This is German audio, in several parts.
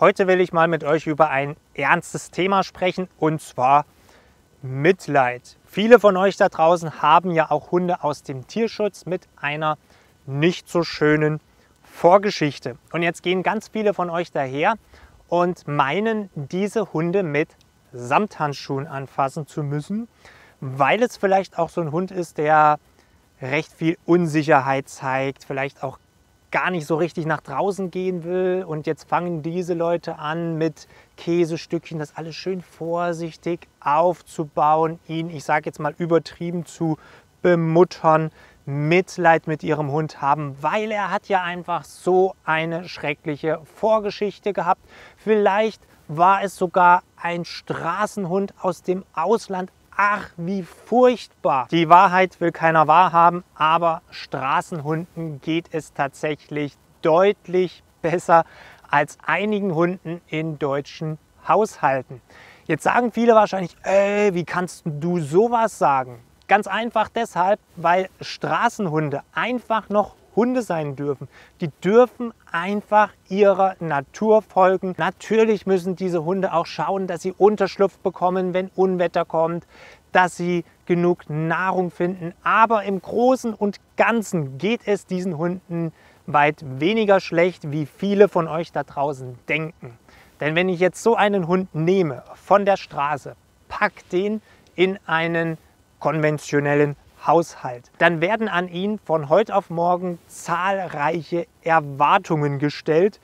Heute will ich mal mit euch über ein ernstes Thema sprechen und zwar Mitleid. Viele von euch da draußen haben ja auch Hunde aus dem Tierschutz mit einer nicht so schönen Vorgeschichte. Und jetzt gehen ganz viele von euch daher und meinen, diese Hunde mit Samthandschuhen anfassen zu müssen, weil es vielleicht auch so ein Hund ist, der recht viel Unsicherheit zeigt, vielleicht auch gar nicht so richtig nach draußen gehen will. Und jetzt fangen diese Leute an, mit Käsestückchen das alles schön vorsichtig aufzubauen, ihn, ich sage jetzt mal übertrieben, zu bemuttern, Mitleid mit ihrem Hund haben, weil er hat ja einfach so eine schreckliche Vorgeschichte gehabt. Vielleicht war es sogar ein Straßenhund aus dem Ausland, Ach, wie furchtbar. Die Wahrheit will keiner wahrhaben, aber Straßenhunden geht es tatsächlich deutlich besser als einigen Hunden in deutschen Haushalten. Jetzt sagen viele wahrscheinlich, ey, wie kannst du sowas sagen? Ganz einfach deshalb, weil Straßenhunde einfach noch Hunde sein dürfen. Die dürfen einfach ihrer Natur folgen. Natürlich müssen diese Hunde auch schauen, dass sie Unterschlupf bekommen, wenn Unwetter kommt, dass sie genug Nahrung finden. Aber im Großen und Ganzen geht es diesen Hunden weit weniger schlecht, wie viele von euch da draußen denken. Denn wenn ich jetzt so einen Hund nehme von der Straße, pack den in einen konventionellen Haushalt. Dann werden an ihn von heute auf morgen zahlreiche Erwartungen gestellt,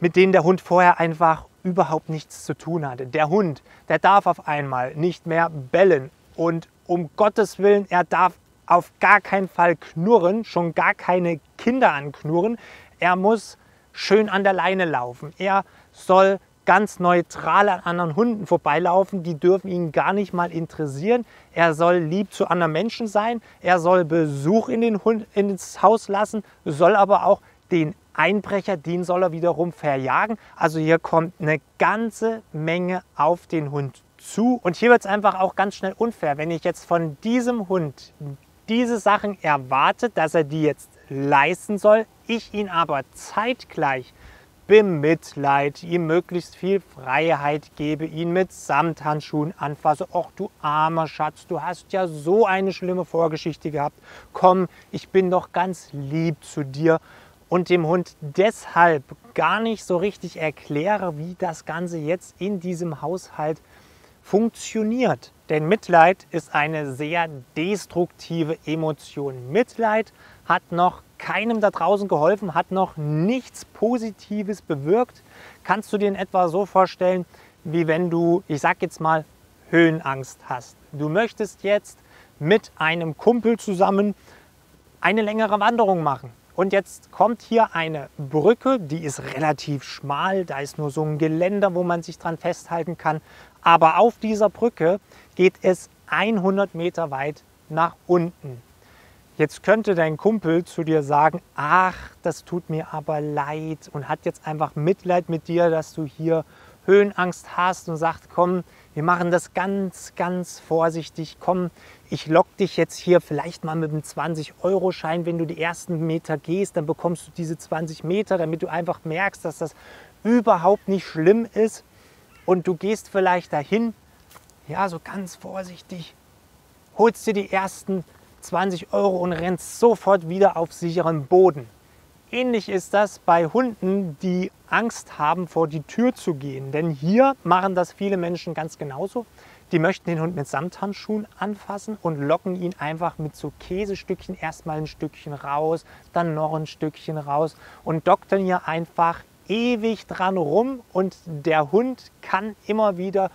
mit denen der Hund vorher einfach überhaupt nichts zu tun hatte. Der Hund, der darf auf einmal nicht mehr bellen und um Gottes Willen, er darf auf gar keinen Fall knurren, schon gar keine Kinder anknurren. Er muss schön an der Leine laufen. Er soll ganz neutral an anderen Hunden vorbeilaufen, die dürfen ihn gar nicht mal interessieren. Er soll lieb zu anderen Menschen sein, er soll Besuch in den Hund, ins Haus lassen, soll aber auch den Einbrecher, den soll er wiederum verjagen. Also hier kommt eine ganze Menge auf den Hund zu. Und hier wird es einfach auch ganz schnell unfair, wenn ich jetzt von diesem Hund diese Sachen erwarte, dass er die jetzt leisten soll, ich ihn aber zeitgleich bemitleid, ihm möglichst viel Freiheit gebe, ihn mit Samthandschuhen anfasse. Och, du armer Schatz, du hast ja so eine schlimme Vorgeschichte gehabt. Komm, ich bin doch ganz lieb zu dir. Und dem Hund deshalb gar nicht so richtig erkläre, wie das Ganze jetzt in diesem Haushalt funktioniert. Denn Mitleid ist eine sehr destruktive Emotion. Mitleid hat noch keinem da draußen geholfen, hat noch nichts Positives bewirkt. Kannst du dir in etwa so vorstellen, wie wenn du, ich sag jetzt mal, Höhenangst hast. Du möchtest jetzt mit einem Kumpel zusammen eine längere Wanderung machen. Und jetzt kommt hier eine Brücke, die ist relativ schmal, da ist nur so ein Geländer, wo man sich dran festhalten kann. Aber auf dieser Brücke geht es 100 Meter weit nach unten. Jetzt könnte dein Kumpel zu dir sagen, ach, das tut mir aber leid und hat jetzt einfach Mitleid mit dir, dass du hier Höhenangst hast und sagt, komm, wir machen das ganz, ganz vorsichtig. Komm, ich lock dich jetzt hier vielleicht mal mit einem 20-Euro-Schein. Wenn du die ersten Meter gehst, dann bekommst du diese 20 Meter, damit du einfach merkst, dass das überhaupt nicht schlimm ist. Und du gehst vielleicht dahin, ja, so ganz vorsichtig, holst dir die ersten 20 Euro und rennst sofort wieder auf sicheren Boden. Ähnlich ist das bei Hunden, die Angst haben, vor die Tür zu gehen. Denn hier machen das viele Menschen ganz genauso. Die möchten den Hund mit Samthandschuhen anfassen und locken ihn einfach mit so Käsestückchen erstmal ein Stückchen raus, dann noch ein Stückchen raus und doktern hier einfach ewig dran rum und der Hund kann immer wieder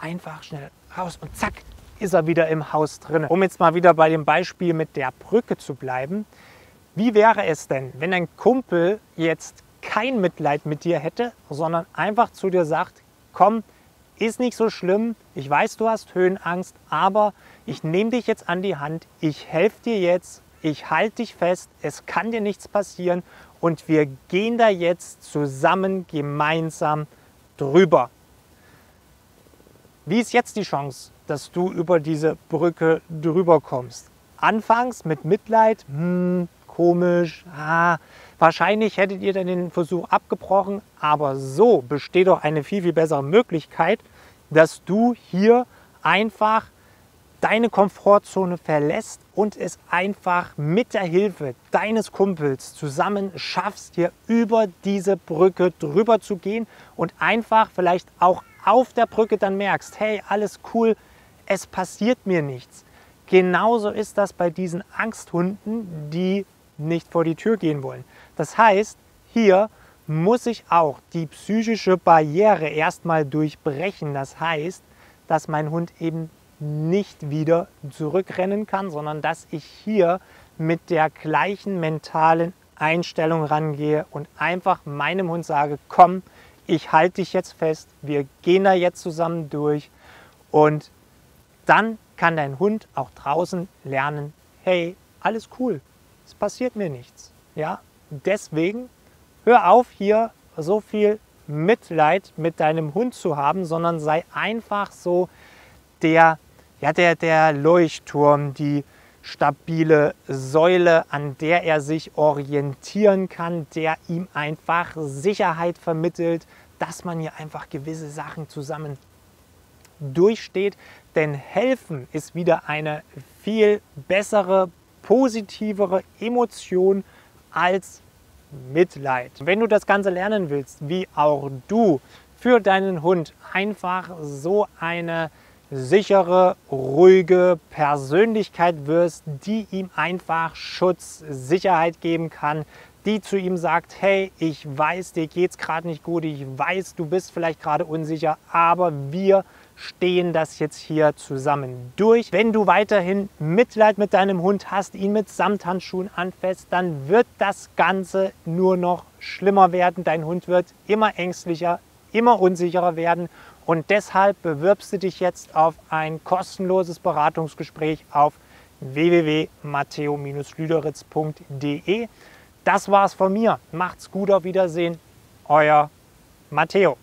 einfach schnell raus und zack, ist er wieder im Haus drin. Um jetzt mal wieder bei dem Beispiel mit der Brücke zu bleiben. Wie wäre es denn, wenn ein Kumpel jetzt kein Mitleid mit dir hätte, sondern einfach zu dir sagt, komm, ist nicht so schlimm, ich weiß, du hast Höhenangst, aber ich nehme dich jetzt an die Hand, ich helfe dir jetzt, ich halte dich fest, es kann dir nichts passieren. Und wir gehen da jetzt zusammen gemeinsam drüber. Wie ist jetzt die Chance, dass du über diese Brücke drüber kommst. Anfangs mit Mitleid, hm, komisch, ah, wahrscheinlich hättet ihr dann den Versuch abgebrochen, aber so besteht doch eine viel, viel bessere Möglichkeit, dass du hier einfach deine Komfortzone verlässt und es einfach mit der Hilfe deines Kumpels zusammen schaffst, hier über diese Brücke drüber zu gehen und einfach vielleicht auch auf der Brücke dann merkst, hey, alles cool, es passiert mir nichts. Genauso ist das bei diesen Angsthunden, die nicht vor die Tür gehen wollen. Das heißt, hier muss ich auch die psychische Barriere erstmal durchbrechen. Das heißt, dass mein Hund eben nicht wieder zurückrennen kann, sondern dass ich hier mit der gleichen mentalen Einstellung rangehe und einfach meinem Hund sage, komm, ich halte dich jetzt fest, wir gehen da jetzt zusammen durch und dann kann dein Hund auch draußen lernen, hey, alles cool, es passiert mir nichts. Ja, deswegen hör auf hier so viel Mitleid mit deinem Hund zu haben, sondern sei einfach so der ja, der, der Leuchtturm, die stabile Säule, an der er sich orientieren kann, der ihm einfach Sicherheit vermittelt, dass man hier einfach gewisse Sachen zusammen durchsteht. Denn helfen ist wieder eine viel bessere, positivere Emotion als Mitleid. Wenn du das Ganze lernen willst, wie auch du für deinen Hund einfach so eine sichere, ruhige Persönlichkeit wirst, die ihm einfach Schutz, Sicherheit geben kann, die zu ihm sagt, hey, ich weiß, dir geht es gerade nicht gut, ich weiß, du bist vielleicht gerade unsicher, aber wir stehen das jetzt hier zusammen durch. Wenn du weiterhin Mitleid mit deinem Hund hast, ihn mit Samthandschuhen anfasst, dann wird das Ganze nur noch schlimmer werden. Dein Hund wird immer ängstlicher, immer unsicherer werden und deshalb bewirbst du dich jetzt auf ein kostenloses Beratungsgespräch auf www.matteo-lüderitz.de. Das war's von mir. Macht's gut, auf Wiedersehen. Euer Matteo.